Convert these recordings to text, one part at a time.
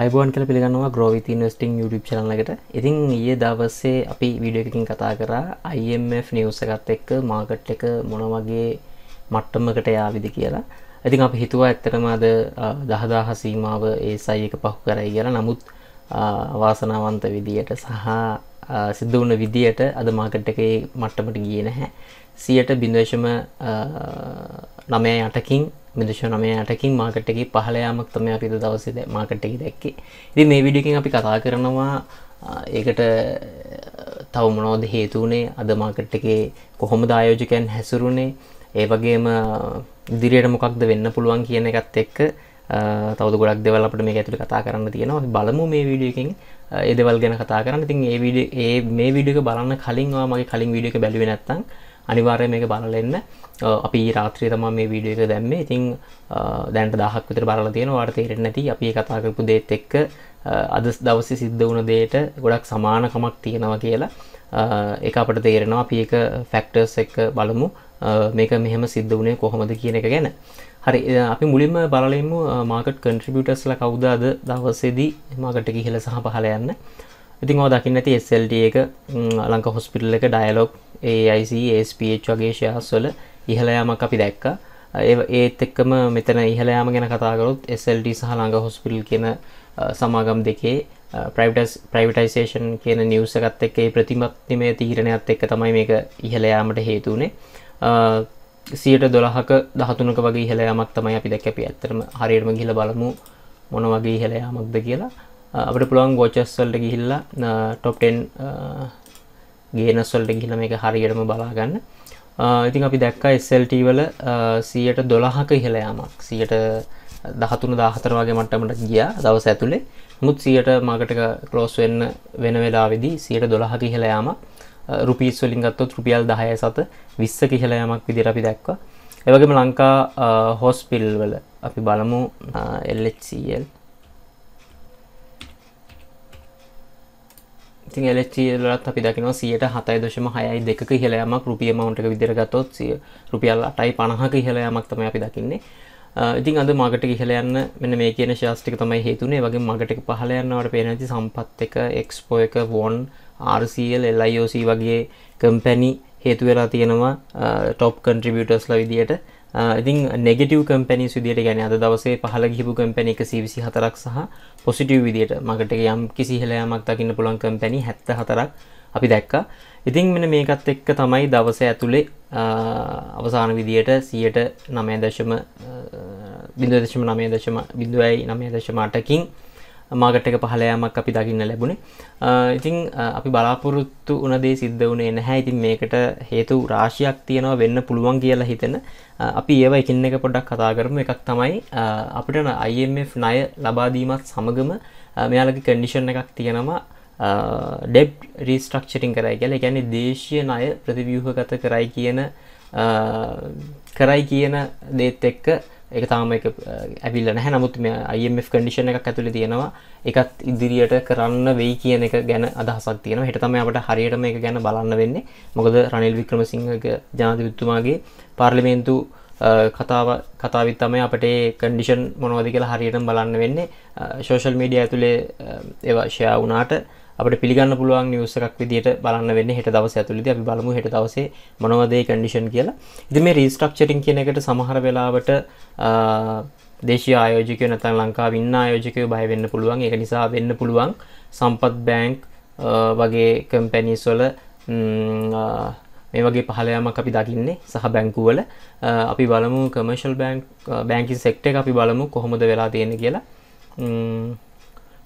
අයිබෝන් කල පිළිගන්නවා ග්‍රෝවිති ඉන්වස්ටිං YouTube channel එකට. ඉතින් ඊයේ දවසේ අපි වීඩියෝ එකකින් කතා කරා IMF news එකත් එක්ක මාකට් එක මොන වගේ මට්ටමකට යාවිද කියලා. ඉතින් අපි හිතුවා ඇත්තටම අද 10000 සීමාව ඒ සයි එක පහු කරයි කියලා. නමුත් වාසනාවන්ත විදියට සහ සිද්ධ වුණ විදියට අද මාකට් එකේ මට්ටමට ගියේ නැහැ. 100ට 0.9 යටකින් මිදශ නමය අටකින් මාකට් එක පහලයාමක් තම අපිත දවසද මාකට් එක දැක්කේ. ඉති මේ විඩියකින් අපි කතා කරනවා ඒකට තව මොනෝද හේතුවනේ අද මාකට් එකේ කොහොම දායෝජකයන් හැසුරුණේ ඒ වගේම ඉදිරියට මොකක්ද වෙන්න පුළුවන් කියන එකත් එක්ක තවද ගොඩක් දෙවල් අපට මේ ඇතුළි කතා කරන්න තියෙනවා. බලමු මේ වීඩියකින් ඒදවල් ගැන කතා කරන්න. තින් ඒ විඩ ඒ මේ විඩියක බලන්න කලින්වා මගේ කලින් විඩියක බැලුව නැත්තං අනිවාර්ය මේක බලලෙන්න අපි රාත්‍රී තමා මේ වීඩියෝ එක දැම්මේ. ඉතින් දැන්ට දහක් විතර බලලා තියෙන වාට තේරෙන්නේ නැති. අපි කතා කරපු දේත් එක්ක අද දවසේ සිද්ධ වුණ දේට ගොඩක් සමානකමක් තියෙනවා කියලා ඒක අපට තේරෙනවා. අපි එක ෆැක්ටර්ස් එක්ක බලමු. මේක මෙහෙම සිද්ධ වුණේ කොහොමද කියන එක ගැන. හරි අපි මුලින්ම බලලෙමු මාකට් කන්ට්‍රිබියුටර්ස්ලා කවුද අද දවසේදී මාකට් එක ඉහළ සහ පහළ යන්න. ඉතින් ඔ දකින්න ඇති SLT එක ලංක හොස්පිටල් එක ඩයලොක් AIC SPH වගේ ශයාස් වල ඉහළයාමක් අපි දැක්ක. ඒත් එක්කම මෙතන ඉහළයාම ගැන කතාකරුත් SLT සහ ළඟ හොස්පිටල් කියන සමාගම් දෙකේ ප්‍රයිවටයිසේෂන් කියන නිවස එකත් එක්ක ඒ ප්‍රතිමත්තිමය තීරණයත් එක්ක තමයි මේක ඉහළයාමට හේතුනේ සියට දොළහක දහතුනක වගේ ඉහළයාමක් තමයි අපි දැක අපි ඇත්තරම හරියටම ගිල බලමු මොන වගේ ඉහළයාමක්ද කියලා. අපට පුළුවන් ගෝචස්වල්ට ගිහිල්ලා ටොප්ටෙන් ගේනස්වල්ට ගිහිල මේක හරියටම බලාගන්න ඉතින් අපි දැක්කා SLT වල සියට දොළහක ඉහළයාමක් සියට දහතුන දාහතර වගේ මට්ටමට ගියා දවස ඇතුළේ මුත් සියට මගටක කලෝස් වෙන්න වෙන වෙලාවෙදී සියට දොළහක ඉහළයාම රුපිස් වලින් ගත්තොත් රුපියල් දහය සත විස්ස කිහළයාමක් විදිර අපි දැක්වා එවගේම ලංකා හොස්පිල් වල අපි බලමු එල්CL ඉතින් එලචලත් අපි දකිනවා සියට හතයි දශම හයයි දෙක ඉහලයමක් රුපිය මවන්ටක විදිරගතොත් සිය රුපියල් අටයි පණහක ඉහලයමක් තම අපි දකින්නේ. ඉතින් අද මගට ඉහලයන්න මෙන්න මේ කියන ශාස්ටික තමයි හේතුනේ. වගේ මගට පහලයන්නවට පේනති සම්පත් එක එක්ස්පෝ එක වොන් RCL LIOC වගේ කම්පැනි හේතු වෙලා තියෙනවා ටොප් කන්ට්‍රිබියටස්ල විදියට ඉතින් නෙගටව කම්පැනි විදියට ගැන අද දවසේ පහල ගිපු කම්පැනි එක සිවිසි හතරක් සහ පොසිටව් විදියට මකට යම් කිසි හලයමක් දකින්න පුළන් කම්පැනි හැත්ත හතරක් අපි දැක්කා. ඉතින් මෙන මේකත් එක්ක තමයි දවස ඇතුළේ අවසාන විදියට සියට නමය දශම බිඳදශම නමය දශම බිඳුවයි නමය දශම අටකින් මාගට් එක පහලයමක් අපි දකින්න ලැබුණේ. ඉතිං අපි බලාපොරොත්තු උනදේ සිද්ධ වනේ නැහැ. ඉතින් මේකට හේතු රාශියක් තියෙනවා වෙන්න පුළුවන් කියලා හිතෙන අපි ඒව එකින් එක පොඩක් කතා කරම. එකක් තමයි අපිට IMF ණය ලබාදීමත් සමගම මෙයාලගේ කන්ඩිෂන් එකක් තියෙනවා. ඩෙබ් රීස්ට්‍රක්චරින් කරයි කියලා. ගැන දේශය ණය ප්‍රතිවියහගත කරයි කියන කරයි කියන දේත් එක්ක එක තාම එක ඇවිල්ල නැහැ. නමුත් මේ IMF කඩිෂන එකක් ඇතුළ තියෙනවා. එකත් ඉදිරියට කරන්න වෙයි කියන එක ගැන අදහසක් තියෙන හිට තම අපට හරියට මේ ගැන බලන්න වෙන්නේ. මොකද රනිල් වික්‍රමසිංහක ජනාධවිත්තුමාගේ පාර්ලිමේන්තු කතාව කතාවිත් තමයි අපට කන්ඩිෂන් මොනවද කියලා හරියට බලන්න වෙන්නේ. ශෝෂල් මීඩිය ඇතුළේ ඒවා ෂයා වුනාට අපට පිළිගන්න පුළුවන් නිවස එකක් විදිට බලන්න වෙන්න හෙට දවස ඇතුළද. අපි බලමු හෙට දවසේ මොනවදේ කඩිෂන් කියලා. ඉති මේ රීස්ට්‍රක්චරින් කියන එකට සමහර වෙලාවට දේශ ආයෝජක නතන් ලංකා ඉන්න ආයෝජකය බය වෙන්න පුළුවන්. එක නිසා වෙන්න පුළුවන් සම්පත් බෑන්ක් වගේ කම්පැනිස්වල මේ වගේ පහලයමක් අපි දකින්නේ සහ බැංකුවල අපි බලමු කමර්ශල් බෑන්ක් බෑංකින් සෙක්ට එක අපි බලමු කොහොමද වෙලා තියෙන කියලා.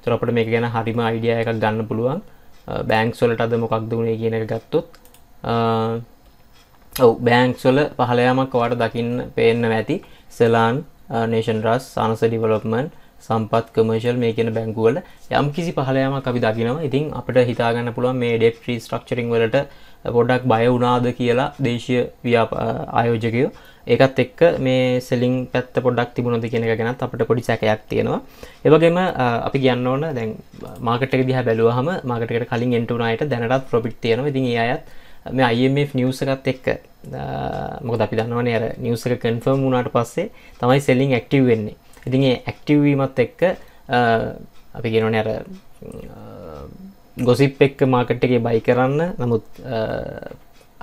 තුරපට මේ ගැන හරිම අයිඩිය එකක් ගන්න පුළුවන්. බෑංක්ස්වලට අද මොකක්ද වුණේ කියන එක ගත්තොත් ඔව බෑංක්ස්වල පහලයමක් වාට දකින්න පේන්න ඇති. Seylan Nations Trust Sanasa development Sampath commercial මේ කියන බැංකුවල යම් කිසි පහලයමක් අපි දකිනවා. ඉතින් අපට හිතාගන්න පුළුවන් මේ ඩෙප් ්‍රී ස්ට්‍රක්චරිං වලට පොඩක් බය වුණාද කියලා දේශය ව්‍යා ආයෝජකයෝ. ඒකත් එක්ක මේ සෙලින් පැත්ත පොඩක් තිබුණොද කියන එක ගැනත් අපට පොඩි සැකයක් තියෙනවා. ඒවගේම අපි කියන්න ඕන දැන් මාකට දිහ බැලුවහම මාකටකට කලින් එන්ටුනායට දැනටත් ප්‍රොපිට් තියෙනවා. ඉතින් ඒ අයත් මේ IMF නිවස එකත් එක්ක මොකද අපි දන්නවනේ අර නිවස එක කන්ෆර්ම් වුණාට පස්සේ තමයි සෙලින් ඇක්ටිව් වෙන්නේ. ඉතින් ඒ ඇක්ටිව් වීමත් එක්ක අපි ගෙනන අර ගොසිප් එක්ක මාකට් එකේ බයි කරන්න. නමුත්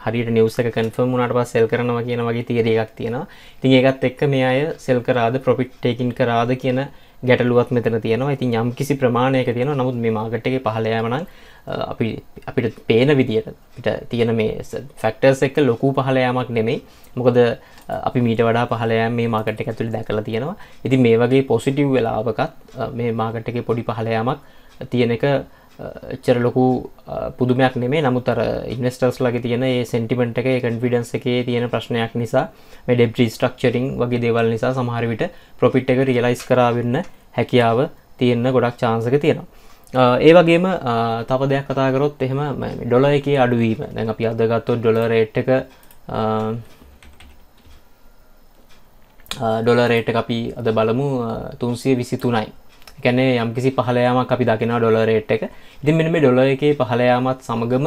හරිට නිවසක කන්ෆර්ම් වුණට පස් සෙල් කරනවා කියන වගේ තිේර එකක් තියෙනවා. ඉතින් ඒකත් එක්ක මේ අය සෙල් කරාද ප්‍රොපිට්ටයකින් කරාද කියන ගැටලුවත් මෙතන තියෙනවා. ඉතින් යම් කිසි ප්‍රමාණයක තියෙන නමුත් මේ මාගට් එක පහලයමනං අපි අපිට පේන විදියට පිට තියෙන මේ ෆැක්ටර්ස් එක ලොකු පහලයමක් නෙමෙයි. මොකද අපි මීට වඩා පහලයම් මේ මාකට් එක ඇතුළි දැකලා තියෙනවා. ඉතින් මේ වගේ පොසිටිව් වෙලාවකත් මේ මාකට් එකේ පොඩි පහලයමක් තියෙන එක එච්චර ලොකු පුදුමයක් නෙමේ නමුත් අර ඉන්වස්ටර්ස් ලගේ තියෙන ඒ සෙන්ටිමෙන්ට් එක කන්ෆිඩන්ස් එකේ තියෙන ප්‍රශ්නයක් නිසා මේ ඩෙබ්ට් රීස්ට්‍රක්චරින් වගේ දේවල් නිසා සමහර විට ප්‍රොෆිට් එක රියලයිස් කරා වෙන්න හැකියාව තියෙන ගොඩක් chance එක තියෙනවා. ඒ වගේම තව දෙයක් කතා කරොත් එහෙම ඩොලර් එකේ අඩුවීම. දැන් අපි අද ගත්තොත් ඩොලර් රේට් එක ඩොලර් රේට් එක අපි අද බලමු 323යි එකැන යම්කිසි පහලයාමක් අපි දකින ඩොලරේට් එක. ඉතින් මෙන මේ ඩොල එකේ පහලයාමත් සමගම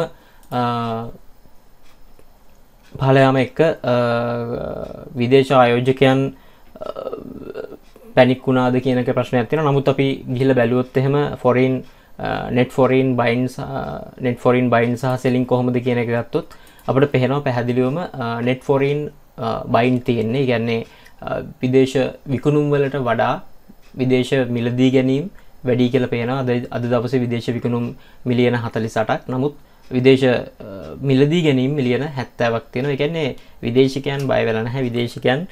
පහලයාම එක විදේශ ආයෝජකයන් පැනික් වුණාද කියනක ප්‍රශ්න ඇතින නමුත් අපි ගිහිල බැලුවොත් එහෙම ෆොරීන් නෙට් ෆොරීන් බයින් නෙට් ෆොරීන් බයින් සහ සෙලින් කොහොමද කියන එක ගත්තුත් අපට පෙහෙනවා පැහැදිලිවම නෙට් ෆොරීන් බයින් තියෙන්නේ. ගැන්නේ විදේශ විකුණුම් වලට වඩා විදේශ මිලදී ගැනීම් වැඩි කියල පේන අද අද දවස විදේශ විකුණුම් මිලියන හතලි සටක් නමුත් විදේශ මිලදී ගැනීම් මිලියන හැත්තෑවක් තියෙන එකන්නේ විදේශකයන් බයවෙලන හැ විදේශකයන්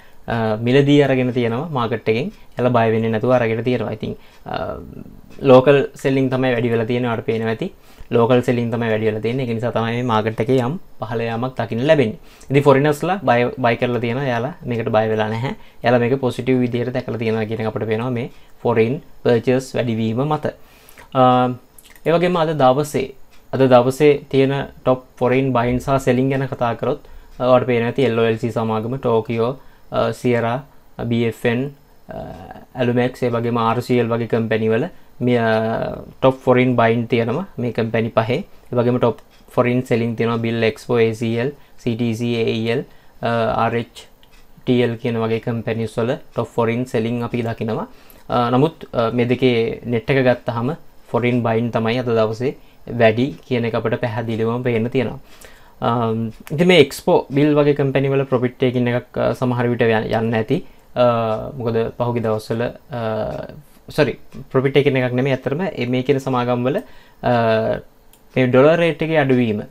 මිලදී අරගෙන තියෙනවා මාකට් එකෙන්. එල බයවෙන්න නැතුව අරගෙන තියෙනවා. ඉතින් ලෝකල් සෙල්ලිින් තමයි වැඩි වෙලා තියෙන අට පේන ඇති. ලෝකල් සෙලින් තම වැඩියල තියෙන එක නිසා තමයි මාගට් එක යම් පහලයාමක් දකින්න ලැබෙන ඉදි ෆොරිනස්ලා බයි බයි කරලා තියෙන යාලා මේකට බයි වෙලා නැහැ. යාලා මේක පොසිටිව් විදියට දැකලා තියෙනවා කියන අපට පේනවා මේ ෆොරින් පර්චස් වැඩිවීම මත. ඒවගේම අද දවසේ අද දවසේ තියෙන ටොප් ෆොරින් බයින් සහ සෙලින් ගැන කතා කරොත් වට පේන ඇති එල්ලෝල්C සමාගම ටෝකියෝ සියරා BFN ඇලුමෙක් ඒ වගේ මාර්සියල් වගේ කම්පැනිවල ටොප් ෆොරින් බයින් තියෙනවා මේ uh, කම්පැනි පහේ. වගේම ටොප් ෆොරින් සෙලින් තියෙනවා බිල් එක්ස්පෝ ACL CTCAL RH ටල් කියන වගේ කම්පැනිස් වල ටොප් ෆොරින් සෙලින් අපි දකිනවා. Uh, නමුත් uh, මේ දෙකේ නෙට් එක ගත්තහම ෆොරින් බයින් තමයි අද දවසේ වැඩි කියන එක අපට පැහැදිලිවම පේන්න තියෙනවා. ඉති මේ එක්ස්පෝ බිල් වගේ කම්පැනිවල ප්‍රොපිට්ටයකින් එකක් සමහර විට යන්න ඇති. මොකද පහුගි දවස්සල සොරි ප්‍රොපිට එකන එකක් නෙම ඇතරම මේ කියන සමාගම්වල ඩොලරේට් එක අඩුවීම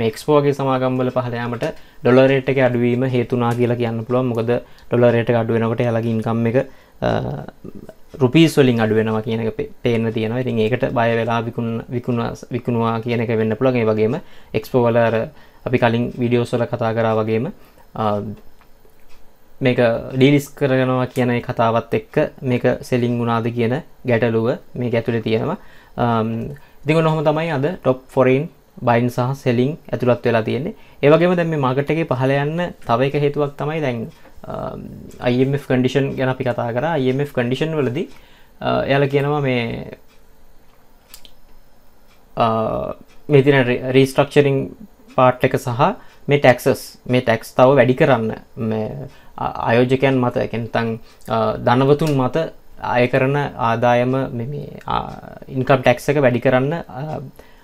මේක්ස්පෝගේ සමාගම්වල පහලයාමට ඩොලරේට් එක අඩුවීම හේතුනා කියලා කියන්න පුළුවන්. මොකද ඩොලරේට අඩුවෙනකට යාලගේ ඉන්කම් එක රුපිස් වලින් අඩුවෙනවා කියන එක පේන තියෙනවා. ඉතින් ඒකට බය වෙලා විකුණ විකුණ විකුණවා කියන එක වෙන්න පුළුවන්. ඒ වගේම එක්ස්පෝවල අපි කලින් වීඩියෝස්වල කතා කරා වගේම මේක ඩීලිස් කරගෙනවා කියන කතාවත් එක්ක මේක සෙලිං වුණාද කියන ගැටලුව මේ ඇතුළේ තියෙනවා. දිග නොහම තමයි අද ටොප් ෆොරයින් බයින් සහ සෙලිං ඇතුළත් වෙලා තියෙන්නේ. ඒවගේම දැම මේ මාගට එක පහල යන්න තව එක හේතුවක් තමයි දැන් IMF කඩිෂන් ගැන අපි කතා කර. IMF කඩිෂන් වලදී එයාල කියනවා මේ මෙතින රීස්ට්‍රක්චරිං පාට් එක සහ මේ ටැක්සස් මේ ටැක්ස් තව වැඩි කරන්න. ආයෝජකයන් මත එකෙන්තං ධනවතුන් මත අය කරන ආදායම ඉන්කම් ටැක්ස එක වැඩි කරන්න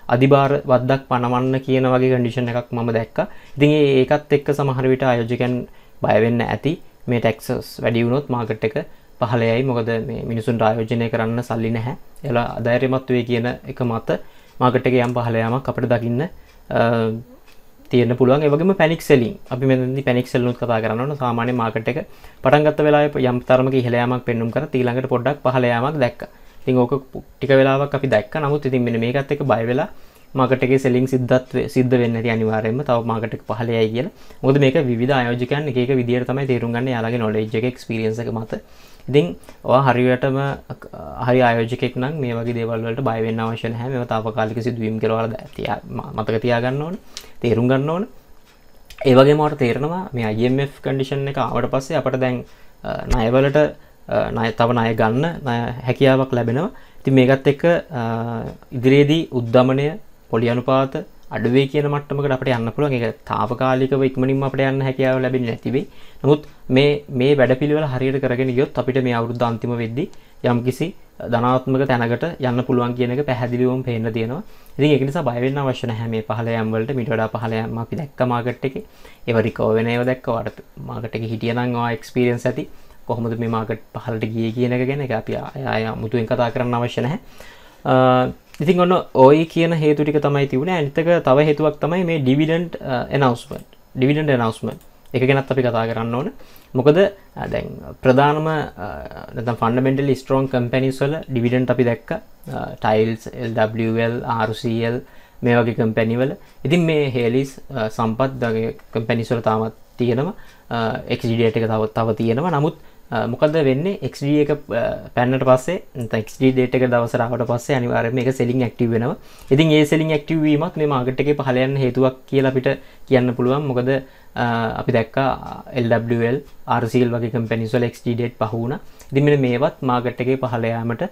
අධිභාර වදක් පනවන්න කියන වගේ කඩිෂන් එකක් මම දැක්ක. ඉතින් ඒකත් එක්ක සමහරවිට ආයෝජකයන් බයවෙන්න ඇති. මේ ටැක්සස් වැඩිවුණොත් මාකට් එක පහලයයි මොකද මේ මිනිසුන් ආයෝජනය කරන්න සල්ලි නැහැ. එලා අධෛර්යමත් වේ කියන එක මත මාකට් එක යම් පහලයාමක් අපට දකින්න තියෙන පුළුවන්. ඒවගේම පැනික් සෙලින් අපි මෙදි පැනික් සෙල්ලුත් කතා කරන්න සාමාන්‍ය මාකට එක පටන්ගත්ත වෙලා යම් තරමක හිලයාමක් පෙන්නුම් කර තීළඟට පොඩ්ඩක් පහලයාමක් දැක්ක. තින් ඕක ටික වෙලාවක් අපි දැක්ක. නමුත් ඉතින් මෙන මේකත් එක බයවෙලා මාකටගේ සෙලින් සිද්ධත්ව සිද්ධ වෙන්න අනිවාරයම තව මාකට පහලයයි කියල. මොද මේක විධ ආයෝජකයන් එක විදිර තමයි තේරුම්ගන්න යාලගේ නොලෙජ් එක ක්ස්පිරියන්සක මත. ඉතින් ඔ හරිවටම හරි ආයෝජකෙක් නම් මේ වගේ දේවල්වලට බයවෙන්න අවශ්‍ය හැ මෙ තාපකාලික සිදුවීම් කරවල ඇතිය මතක තියාගන්න ඕන. තේරුම් ගන්න ඕන. ඒවගේ මට තේරෙනවා මේ IMF කඩිෂන් එක ආවට පස්සේ අපට දැන් නයවලට නය තව නය ගන්න හැකියාවක් ලැබෙනවා. ති මේකත් එක්ක ඉදිරියේදී උද්ධමනය පොලි අනුපාත අඩුවේ කියන මට්ටමකට අපට යන්න පුළුවන්. එක තාපකාලිකව ඉක්මනින්ම අපට යන්න හැකියාව ලැබෙන්නේ නැතිවේ නමුත් මේ මේ වැඩ පිළිවෙල හරියට කරගෙන ගියොත් අපිට මේ අවුරුද්ද අන්තිම වෙද්දී යම්කිසි ධනාත්මක තැනකට යන්න පුළුවන් කියන එක පැහැදිලිවම පේන්න තියෙනවා. ඉතින් ඒක නිසා බය වෙන්න අවශ්‍ය නැහැ. මේ පහළ යාම් වලට මීට වඩා පහළ යාම් අපි දැක්ක මාකට් එකේ. ඒව රිකවර් වෙන ඒවා දැක්ක. වට මාකට් එකේ හිටියනම් ඔය එක්ස්පීරියන්ස් ඇති. කොහොමද මේ මාකට් පහළට ගියේ කියන එක ගැන ඒක අපි ආය මුතුවෙන් කතා කරන්න අවශ්‍ය නැහැ. ඉතින් ඔන්න ඔය කියන හේතු ටික තමයි තිබුණේ. අනිත් එක තව හේතුවක් තමයි මේ ඩිවිඩන්ඩ් ඇනවුස්මන්ට් ඩිවිඩන්ඩ් ඇනවුස්මන්ට් එක ගැනත් අපි කතා කරන්න ඕන. මොකද දැන් ප්‍රධානම නැතම් ෆන්ඩමෙන්ටල් ස්ට්‍රෝන් කම්පැනිස් වල ඩිවිඩන්ට් අපි දැක්ක. ටයිල්ස් LWL RCL මේ වගේ කම්පැනිවල ඉතින් මේ හේලිස් සම්පත් දගේ කම්පැනිස්වල තාමත් තියෙනවා. එක්ඩට එක තවත් තව තියෙනවා. නමුත් මොකද වෙන්න? එක්D එක පැන්නට පස්සේ ක්D ඩේට එක දවසරාවට පස්සේ අනිවාරම එක සෙලින් ක්ටව වෙනවා. ඉතින් ඒ සෙලින් ක්ටවීමත් මේ මාගට එක පහලයන්න හේතුවක් කියලා අපිට කියන්න පුළුවන්. මොකද අපි දැක්ක LWL RCල් වගේ කම්පැනිස්වල XD ඩේට් පහුණ ඉතින් මේවත් මාගට් එක පහලයාමට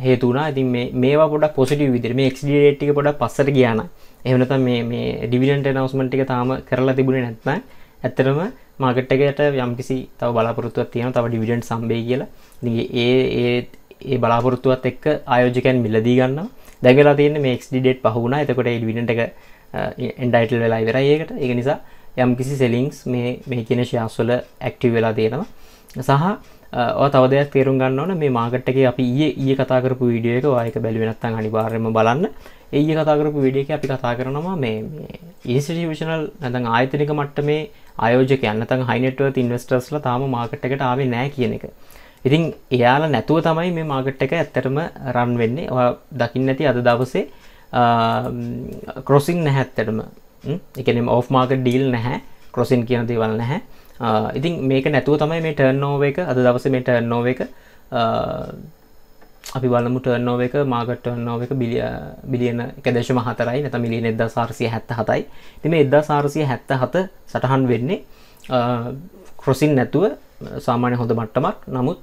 හේතුනා ඉතින් මේවා පොඩක් පොසිටව විදිර මේ ක්ඩේට්ටික පොඩක් පස්සට කියන එහනත මේ ඩිවිඩන්ට නවස්මටික තාම කරලා තිබුණේ නැත්න ඇත්තරම මාගට්ටකට යම්කිසි තව බලාපොරත්තුවත් තියෙන තව ඩිවිඩන්් සම්බේ කියලා. ඒ ඒ ඒ බලාපොරත්තුවත් එක්ක ආයෝජකයන් මිලදී ගන්න දැගලා තියෙන මේ ක්ඩේට් පහුණ එතකොට ඩිවිඩට එක එන්ඩයිටල් වෙලා වෙර ඒකට. ඒ නිසා යම් කිසි සෙලිංස් මේ මේ කියන ශාස්වල ඇක්ටව වෙලා තියෙනවා. සහ ඔය තව දෙයක් තේරුම් ගන්න ඕන මේ මාකට් එකේ අපි ඊයේ ඊයේ කතා කරපු වීඩියෝ එක ඔය එක බැලුවේ නැත්නම් අනිවාර්යයෙන්ම බලන්න ඒ ඊයේ කතා කරපු වීඩියෝ එකේ අපි කතා කරනවා මේ මේ ඉන්ස්ටිටියුෂනල් නැත්නම් ආයතනික මට්ටමේ ආයෝජකයන් නැත්නම් හයි net worth investors-ලා තාම මාකට් එකට ආවේ නැහැ කියන එක. ඉතින් එයාලා නැතුව තමයි මේ මාකට් එක ඇත්තටම රන් වෙන්නේ. ඔයා දකින්න ඇති අද දවසේ ක්‍රොසින් නැහැ ඇත්තටම. ඒ කියන්නේ ඔෆ් මාකට් ඩීල් නැහැ. ක්‍රොසින් කියන දේවල් නැහැ. ඉතින් මේක නැතුව තමයි මේ ටර්න් ඕව එක අද දවසේ මේ ටර්න් ඕව එක අපි බලමු ටර්නෝව එක මාගට ටර්නෝව එක බිලිය බිලියන එක දශම හතරයි නැත මිලියන එදදා සාරසිය හැත්ත හතයි තිම එදදා සාරසිය හැත්ත හත සටහන් වෙන්නේ ක්‍රොසින් නැතුව සාමාන්‍ය හොඳ මට්ටමක්. නමුත්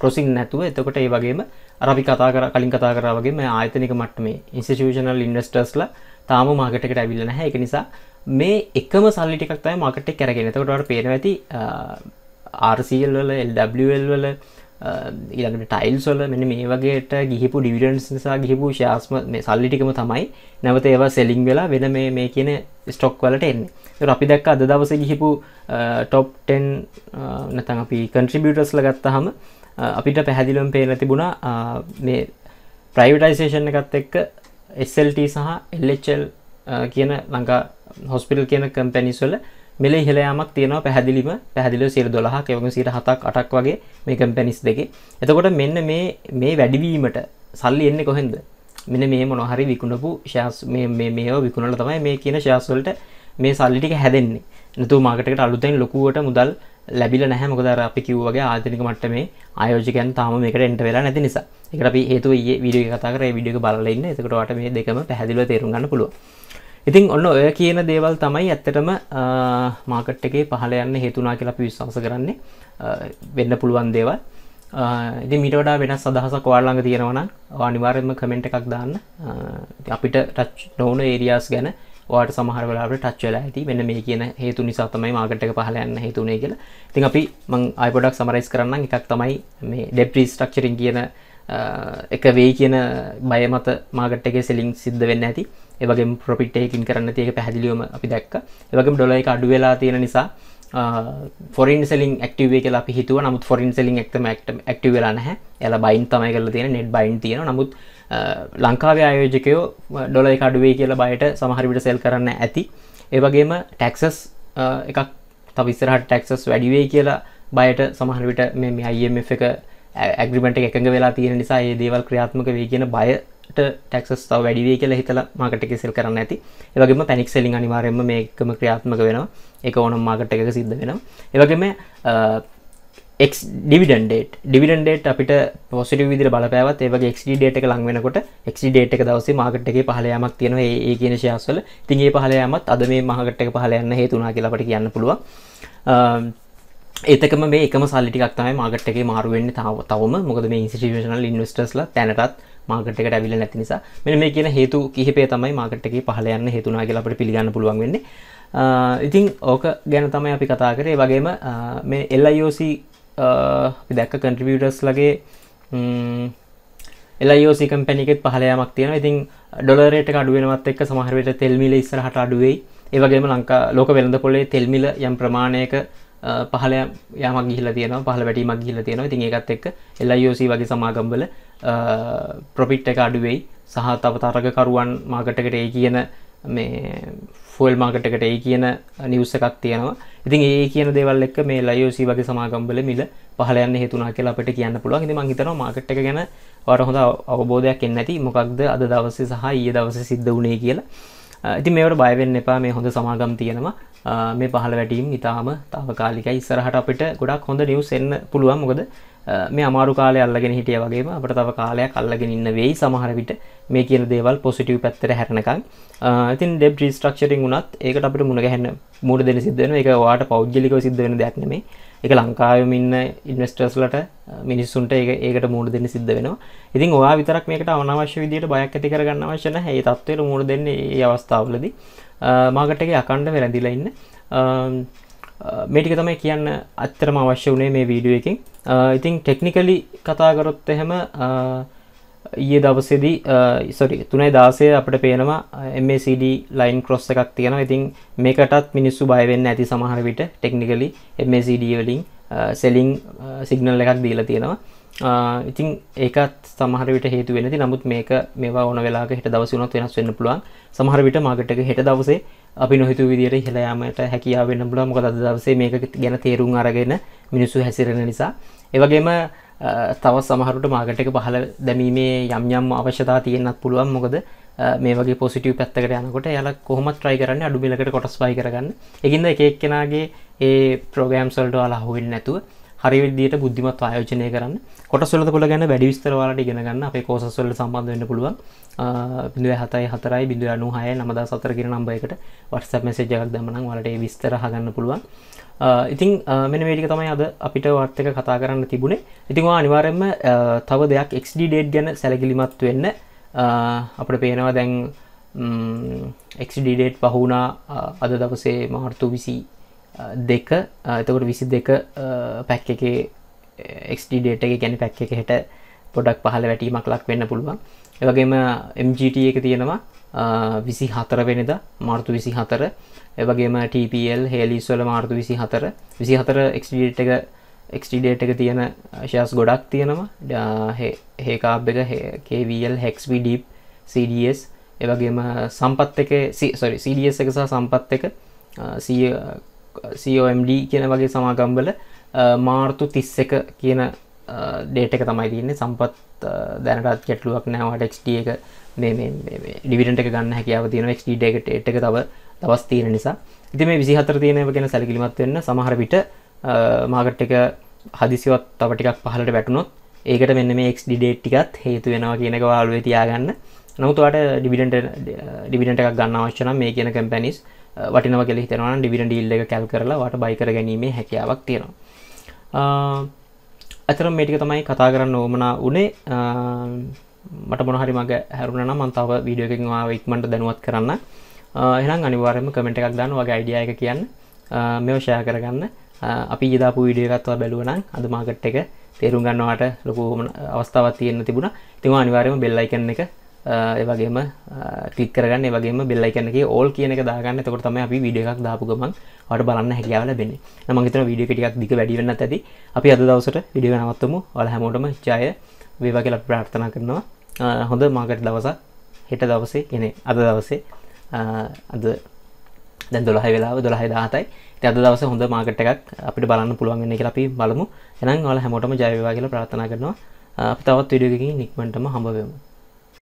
ක්‍රොසින් නැතුව එතකොට ඒ වගේම අරපි කතා කර කලින් කතා කර වගේ මේ ආයතනික මට්ටමේ ඉන්ස්ටිටියුෂනල් ඉන්වස්ටර්ස්ලා තාම මාකට් එකට ඇවිල්ලා නැහැ. ඒක නිසා මේ එකම සල්ලි ටිකක් තමයි මාකට් එක කරගෙන. එතකොට ඔයාලට පේනවා ඇති RCL වල LWL වල ඊළඟට ටයිල්ස් වල මෙන්න මේ වගේට ගිහිපු ඩිවිඩන්ස් නිසා ගිහිපු ශාස්ම මේ සල්ලිටිකම තමයි නැවත ඒවා සෙලිං වෙලා වෙන මේ මේ කියන ස්ටොක් වලට එන්නේ. අපි දැක්ක අද දවස ගිහිපු ටොප්ටෙන් නැතන් අපි කන්ට්‍රිබියටස්ල ගත්තහම අපිට පැහැදිලම් පේන තිබුණා මේ ප්‍රයිවටයිසේෂන් එකත් එක්ක SLT සහ LHL කියන ලංකා හොස්පිටල් කියන කම්පැනිස්වල මෙල ඉහලයාමක් තියෙනවා පැහැදිලිම. පැදිල සිර දොලහ එවග සිට හතක් අටක් වගේ මේ කම්පැනිස් දෙකේ. එතකොට මෙන්න මේ මේ වැඩිවීමට සල්ලි එන්නේ කොහෙන්ද? මෙන මේ මොනහරි විකුණපු ශාස් මේ මේ විකුණල තමයි මේ කියන ශාස්වලට මේ සල්ලිටික හැදෙන්නේ. නතු මාකටකට අලුතෙන් ලොකුවට මුදල් ලැබිල නැහැ. මොකදර අපි කිව්වගේ ආධනික මට්ට මේ ආයෝජකයන් තාම මේකට එන්ට වෙලා නැති නිසා. එකට අපි හේතු ඒ විඩිය කතාකර විඩියක බලන්න එතකටට මේ දෙකම පැදිලිව තේරුම් ගන්න පුළුව ඉතින් ඔන්න ඔය කියන දේවල් තමයි ඇත්තටම මාකට් එකේ පහළ යන්න හේතුනා කියලා අපි විශ්වාස කරන්නේ. වෙන්න පුළුවන් දේවල්. ඉතින් මීට වඩා වෙනස් අදහසක් ඔයාලා ළඟ තියෙනවා නම් අනිවාර්යයෙන්ම කමෙන්ට් එකක් දාන්න. අපිට ටච් නොවුන ඒරියාස් ගැන ඔයාට සමහර වෙලාවට ටච් වෙලා ඇති. මෙන්න මේ කියන හේතු නිසා තමයි මාකට් එක පහළ යන්න හේතුනේ කියලා. ඉතින් අපි මම ආයි පොඩක් සමරයිස් කරන්නම්. එකක් තමයි මේ ඩෙප් රීස්ට්‍රක්චරින් කියන එක වෙයි කියන බය මත මාකට් එකේ සෙලින් සිද්ධ වෙන්න ඇති. ඒවගේ ප්‍රොපිට් එකකින් කරන්න තියෙක පැහැදිලිවම අපි දැක්ක. ඒවගේම ඩොලර් එක අඩු වෙලා තියෙන නිසා ෆොරින් සෙලින් ඇක්ටිව් කියලා අපි හිතුවා. නමුත් ෆොරින් සෙලින් එක්තම ඇක්ටිව් වෙලා නැහැ. එයාලා බයින් තමයි කරලා තියෙන නෙට් බයින් තියෙනවා. නමුත් ලංකාවේ ආයෝජකයෝ ඩොලර් එක අඩු වෙයි කියලා බයට සමහර විට සෙල් කරන්න ඇති. ඒ වගේම ටැක්සස් එකක් තව ඉස්සරහට ටැක්සස් වැඩි වෙයි කියලා බයට සමහර විට මේ IMF එක ඇග්‍රිමෙන්ට් එකඟ වෙලා තියෙන නිසා ඒ දේවල් ක්‍රියාත්මක වෙයි කියන බය ටක්ස් තව වැඩිවේ කියලා හිතලා මාකට එක සෙල් කරන්න ඇති. ඒවගේම පැනික් සෙලින් අනිවාරයෙන්ම මේකම ක්‍රියාත්මක වෙනවා. එක ඕනම් මාකට එක සිද්ධ වෙනවා. ඒවගේම ඩිවිඩන්ඩේට ඩිවිඩන්ඩේට අපිට පොසිට විදිර බලපෑවත් ඒවගේ එක්ඩ ඩේට එක ලං වෙනකොට එක්ඩ ඩේට එක දවසේ මාකට එක පහලයාමක් තියෙනවා. ඒ කියන ශයාස්වල තිගේ පහලයාමත් අද මේ මහකට එක පහලයන්න හේතුනා කියලාට කියන්න පුළුවන්. ඒතකම මේ එකම සල්ලිටික් තමයි මාගට් එක මාරුවෙන්නේ තාව තවම මොකද මේ ඉන්ස්ටිටියුෂනල් ඉන්වස්ටර්ස්ලා තැනටත් මාගට් එකට ඇවිල්ලා නැති නිසා මෙන්න මේ කියන හේතු කිහිපය තමයි මාගට් එකේ පහළ යන්න හේතුනා කියලා අපිට පිළිගන්න පුළුවන් වෙන්නේ. ඉතින් ඕක ගැන තමයි අපි කතා කරේ. වගේම මේ LIOC අපි දැක්ක කන්ට්‍රිබියුටර්ස් ලගේ එලයිෝසි කම්පැනිකෙත් පහලයාමක් තියෙන ඉතින් ඩොලරේට අඩුවෙනවත් එක්ක සමහරවිට තෙල්මිල ඉස්සරහට අඩුවෙයි ඒවගේම ලංකා ලෝක වෙළඳ පොලේ තෙල්මිල යම් ප්‍රමාණයක පහල යමක් ගිහිල තියෙන පහල වැටීමක් ගිහිල තියෙනවා. ඉතින් ඒකත් එක්ක එල්ලයිෝසි වගේ සමාගම්බල ප්‍රොපිට් එක අඩුවෙයි සහ තව තරගකරුවන් මාගටකට ඒ කියන මේ ෆොල් මාකටකට ඒ කියන නිවස එකක් තියෙනවා. ඉතින් ඒ කියන දේවල් එක්ක මේ ලයෝසි වගේ සමාගම්බල මිල පහලයන්න හේතුනා කියලා අපිට කියන්න පුළුවන්. ඉතින් මං හිතනවා මාකට් එක ගැන ඔයාලට හොඳ අවබෝධයක් එන්නේ නැති. මොකක්ද අද දවසේ සහ ඊයේ දවසේ සිද්ධ වුණේ කියලා. ඉතින් මේවට බය වෙන්න එපා. මේ හොඳ සමාගම් තියෙනවා. මේ පහළ වැටීම් ඉතාම තාවකාලිකයි ඉස්සරහට අපිට ගොඩක් හොඳ නිවස් එන්න පුළුවන්. මොකද මේ අමාරු කාලය අල්ලගෙන හිටිය වගේම අපට තව කාලයක් අල්ලගෙන ඉන්න වෙයි සමහර විට. මේ කියන දේවල් පොසිටිව් පැත්තට හැරෙනකන්. ඉතින් ඩෙබ් රීස්ට්‍රක්චරින් උනත් ඒකට අපිට මුණ ගැහෙන්න මුණ දෙන්න සිද්ධ වෙනවා. ඒක ඔයාට පෞද්ගලිකව සිද්ධ වෙන දෙයක් නෙමෙයි. ඒක ලංකාවෙම ඉන්න ඉන්වෙස්ටර්ස්ලට මිනිස්සුන්ට ඒක ඒකට මුණ දෙන්න සිද්ධ වෙනවා. ඉතින් ඔයා විතරක් මේකට අනවශ්‍ය විදිහට බයක් ඇති කරගන්න අවශ්‍ය නැහැ. ඒ තත්ත්වයට මුණ දෙන්න ඒ අවස්ථාවලදී. මාකට් එකේ අකණ්ඩ වැරදිලා ඉන්න. මේටික තමයි කියන්න අත්තරම අවශ්‍ය වනේ මේ වීඩියෝ එකින්. ඉතින් ටෙක්නිකලි කතාගරොත් එහෙම ඊයේ දවසේදී සොරි තුනේ දාසය අපට පේනවා MACD ලයින් ක්‍රොස් එකක් තියෙනවා. ඉතින් මේකටත් මිනිස්සු බයවෙන්න ඇති සමහර විට ටෙක්නිකලි MACD වලින් සෙලිං සිගනල් එකක් දීලා තියෙනවා. ඉතින් ඒකත් සමහර විට හේතු වෙනති නමුත් මේක මේවා ඕන වෙලා හිට දවස වනොත් වෙනස් වෙන්න පුළුවන්. සමහර විට මාගට්ක හෙට දවසේ අපි නොහිතු විදියට ඉහළයාමට හැකියාව වෙන්න පුළුවන්. මොකද අද දවසේ මේක ගැන තේරුම් අරගෙන මිනිස්සු හැසිරෙන නිසා. ඒ වගේම තව සමහරුට මාගට එක පහල දැමීමේ යම් යම් අවශ්‍යතා තියෙන්න්නත් පුළුවන්. මොකද මේ වගේ පොසිටව පැත්තකට යනකොට යාල කොහොමත් ට්‍රයි කරන්න අඩුමිලකට කොටස් පයි කරගන්න. එකින්ද එක එක්කෙනගේ ඒ ප්‍රෝගෑම් සල්ට අලා හොවෙන් නැතුව හරි විදියට බුද්ධිමත් ආයෝජනය කරන්න. කොටස්වලත කොළ ගැන වැඩි විස්තරවාලට ඉගෙන ගන්න. අපේ කෝසස්වල සම්බන්ධ වෙන්න පුළුවන්. බිඳුව හතයි හතරයි බිඳු අනු හය නමදා සතර කියෙන නම්බයකට වටසප් මෙසේජයක් දමනක් වලට විස්තර හගන්න පුළුවන්. ඉතිං මෙන මේටික තමයි අද අපිට වර්තක කතා කරන්න තිබුණේ. ඉතිංවා අනිවාරෙන්ම තව දෙයක් එක්ඩ ඩේට් ගැන සැලකිලිමත් වෙන්න. අපට පේනවා දැන් එක්ඩේට් පහුණා අද දවසේ මාර්තු විසි දෙක එතකොට විසි දෙක පැක් එක එක්ඩේට එක ගැන පැක් එක හෙට පොඩක් පහල වැටීමක් ලක් වෙන්න පුළුවන්. එවගේම MGT එක තියෙනවා විසි හතර වෙනද මාර්තු විසි හතර එවගේම TPL හේලිස්වල මාර්තු විසි හතර විසි හතර එක්ඩේට එක එක්ඩේට එක තියෙන ශස් ගොඩක් තියෙනවා. හේකාබ් එක KVL හෙක්ස්වි ඩීප් CDS එවගේම සම්පත් එක සොරි CDS එක සහ සම්පත් එක COMD කියන වගේ සමාගම්බල මාර්තු තිස්ස එක කියන ඩේට එක තමයි තියන්නේ. සම්පත් දැනටත් කෙටලුවක් නෑවට එක්ට එක මේ ඩිවිට එක ගන්න හැකියාව තියෙන එක්ට එකට එට එක තව දවස් තියෙන නිසා. ඉති මේ විසි හතර තියෙනව ගැන සැලකිලිමත් වෙන්න සමහර විට මාගට් එක හදිසිවත් තව ටිකක් පහලට වැටුණොත් ඒකට මෙන්න මේ එක්ඩ ඩේට් ටිකත් හේතු වෙනවා කියනක වාලුව තියාගන්න. නමුතුවට ඩිවිඩට ඩිවිඩට එකක් ගන්න අවශ්‍යන මේ කියන කැම්පැනිස් වටිනව කෙ හිතනවා ඩිවිට ඩිල්ල එක කැල් කරලා වට බයිකර ගැනීමේ හැකියාවක් තියෙනවා. ඇතර මේටික තමයි කතා කරන්න ඕමනා උනේ මට මොනහරි මගේ හැරුණ මන්තාව වීඩියෝකින්වා ඉක්මට දැනුවත් කරන්න. එහනම් අනිවාරම කමෙන්ට එකක් දන්න වගේ අයිඩිය එක කියන්න. මෙ ෂය කරගන්න. අපි ඉදාපු විඩියගත්වා බැලුවනම් අද මාගට් එක තේරුම් ගන්නවාට ලොකු අවස්ථාවත් තියෙන්න්න තිබුණ. තිම අනිවාරම බෙල්ලයිකන්න එක ඒවගේම කලික් කරගන්න වගේ බෙල්ලයි කනක ඕල් කියන එක දාගන්න. තකොට තම අපි විඩිය එකක් දාපු ගමන් වට බලන්න හැකියාවල බෙන්නේ නමගතන වීඩිය ටිකක් දික වැඩිවෙන්න ඇති. අපි අද දවසට විඩිය නවත්තමු. ඔල හැමෝටම ජය වේවා කියලා ප්‍රාර්ථනා කරනවා. හොඳ මාකට දවසක්. හෙට දවසේ කියන අද දවසේ. අද දැන් දොළහ වෙලා දොළහ දාතයි අද දවස හොඳ මාකට එකක් අපිට බලන්න පුළුවන් වෙන්න කියලා අපි බලමු. එනම් ඔල හැමෝටම ජයවා කියලා ප්‍රාර්ථනා කරනවා. අපි තවත් විඩියෝකින් නික්මටම හම්බවෙමු